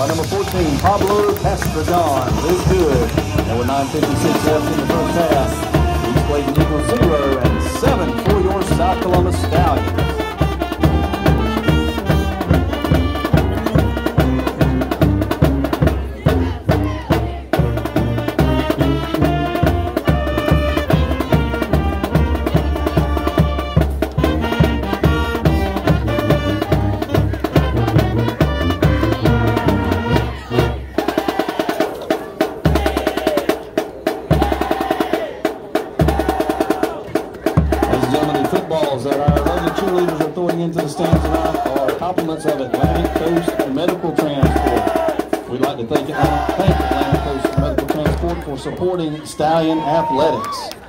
by number 14, Pablo Castrillon. Is good. There were 9.56 left in the first half. Footballs that our lovely cheerleaders are throwing into the stands tonight are compliments of Atlantic Coast Medical Transport. We'd like to thank, thank Atlantic Coast Medical Transport for supporting Stallion Athletics.